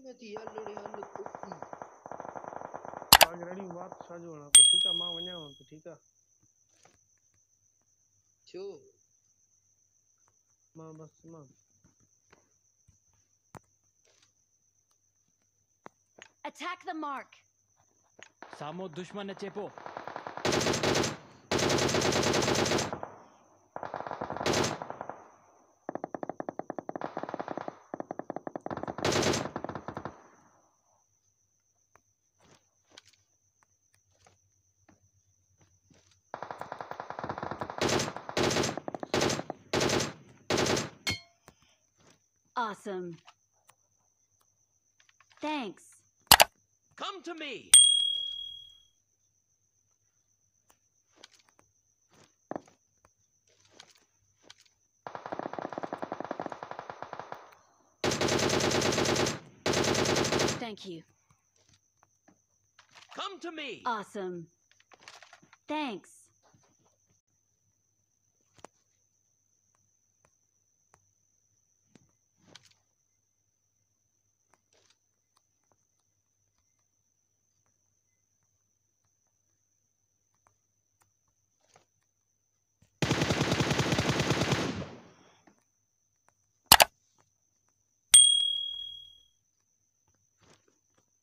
थी हलड़े हल कुकी आज रेडी बात छाजो ना तो ठीक है मां वञाव तो ठीक है छो मां बस मां Attack the mark. सामो दुश्मन अचे Awesome. Thanks. Come to me. Thank you. Come to me. Awesome. Thanks.